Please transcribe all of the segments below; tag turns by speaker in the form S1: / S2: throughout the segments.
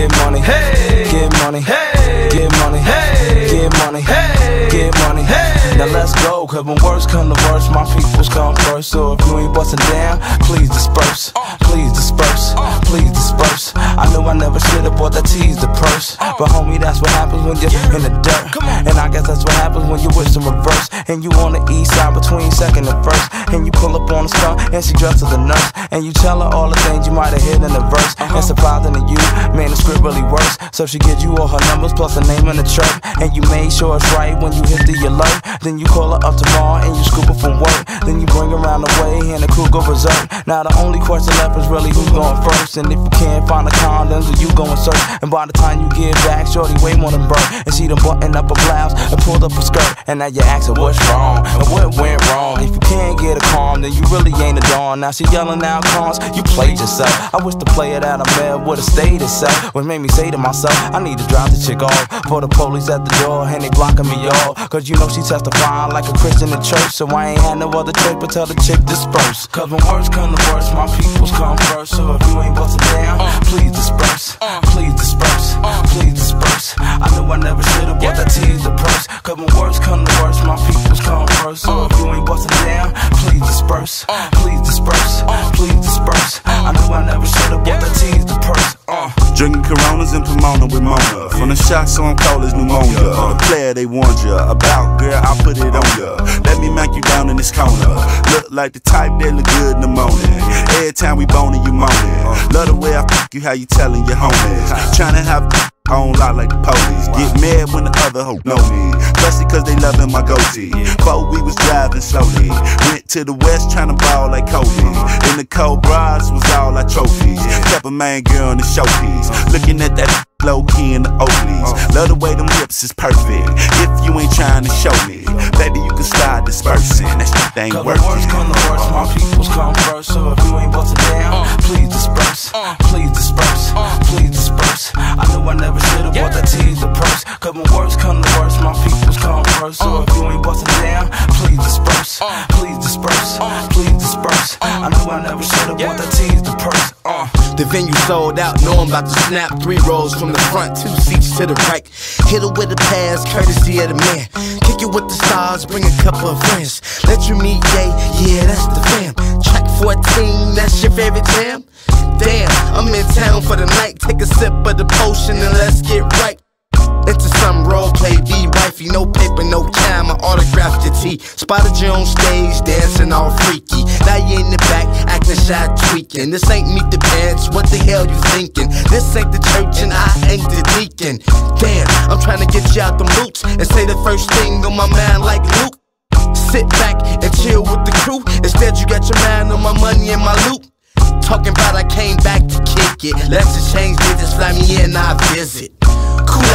S1: get money, hey, get money, hey, get money, hey, get money, hey, get money. Hey. Now let's go, cause when worst come to worst, my peoples come first. So if you ain't bustin' down, please disperse, uh. please disperse, uh. please disperse. I know I never should've bought that tease the purse, uh. but homie, that's what happens when you're in the dirt. And I guess that's what happens when you wish in reverse. And you on the east side between second and first, and you pull up on the skunk, and she dressed as a nurse, and you tell her all the things you might have hit in the verse. Uh-huh. And surprising to you, man, the script really works. So she gives you all her numbers plus the name and the chirp, and you made sure it's right when you hit the alert. Then you call her up tomorrow and you scoop her from work. Then you bring her around the way and the crew go berserk. Now the only question left is really who's going first. And if you can't find the condoms, then you go and search. And by the time you get back, shorty way more than burnt. And she done button up a blouse and pulled up a skirt. And now you asking what's wrong and what went wrong. If you can't get a calm, then you really ain't a dawn. Now she yelling out cons, you played yourself. I wish the player that I met would've stayed itself. Which made me say to myself, I need to drop the chick off. For the police at the door and they blocking me off. Cause you know she testifying like a Christian in church. So I ain't had no other choice but tell the chick disperse. Cause when words come to worst, my peoples come first. So if you ain't bustin' down, please disperse. Please disperse. Please disperse. I know I never should've bought that tease the purse. Cause when words come to
S2: Coronas and Pomona with Mona. From the shots cold as pneumonia. The player they warned ya about, girl, I put it on ya. Let me make you down in this corner. Look like the type that look good in the morning. Every time we boning, you moaning. Love the you, how you telling your homies. Tryna have on lock like the police. Get mad when the other hoe know me. Especially cause they loving my goatee. Before we was driving slowly. Went to the west tryna ball like Kobe. In the cold bras was all our trophies. Kept a man girl in the showpiece. Uh-huh. Looking at that low key in the Oakleys. Uh-huh. Love the way them lips is perfect. If you ain't trying to show me, baby, you can start dispersing. That shit ain't Cause
S1: worst come to worst, my peoples come first. So if you ain't bustin' down, please disperse. Please disperse. Please disperse. I know I never should've bought that tease the purse. Uh.
S3: The venue sold out, know I'm about to snap. Three rows from the front, two seats to the right. Hit her with a pass, courtesy of the man. Kick it with the stars, bring a couple of friends. Let you meet Jay, yeah, that's the fam. Track 14, that's your favorite jam? Damn, I'm in town for the night. Take a sip of the potion and let's get right. Spotted you on stage, dancing all freaky. Now you in the back, acting shy, tweaking. This ain't meet the pants, what the hell you thinking? This ain't the church and I ain't the deacon. Damn, I'm trying to get you out the boots and say the first thing on my mind like Luke. Sit back and chill with the crew. Instead, you got your mind on my money and my loot. Talking about I came back to kick it. Let's just change digits, fly me in, I visit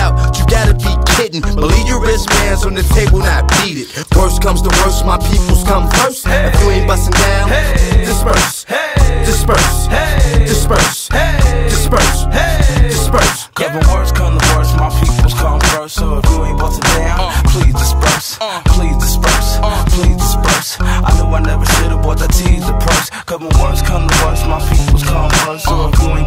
S3: out, you gotta be kidding. Believe leave your wristbands on the table, not beat it. Worst comes to worst, my peoples come first. If you ain't busting down, disperse, disperse, disperse, disperse, disperse.
S1: Cause when worst come to worst, my peoples come first. So if you ain't busting down, please disperse, please disperse, please disperse. I know I never should've bought that tease the purse. Cause when worst come to worst, my peoples come first. So if you ain't